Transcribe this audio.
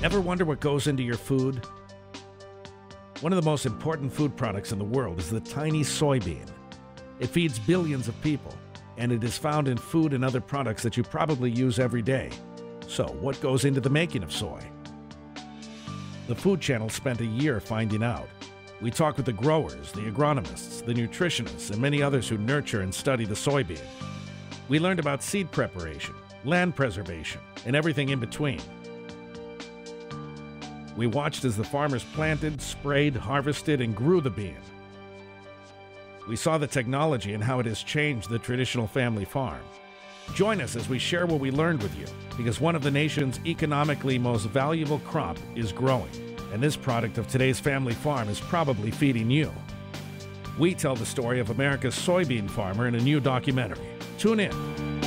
Ever wonder what goes into your food? One of the most important food products in the world is the tiny soybean. It feeds billions of people, and it is found in food and other products that you probably use every day. So, what goes into the making of soy? The Food Channel spent a year finding out. We talked with the growers, the agronomists, the nutritionists, and many others who nurture and study the soybean. We learned about seed preparation, land preservation, and everything in between. We watched as the farmers planted, sprayed, harvested, and grew the bean. We saw the technology and how it has changed the traditional family farm. Join us as we share what we learned with you, because one of the nation's economically most valuable crop is growing, and this product of today's family farm is probably feeding you. We tell the story of America's soybean farmer in a new documentary. Tune in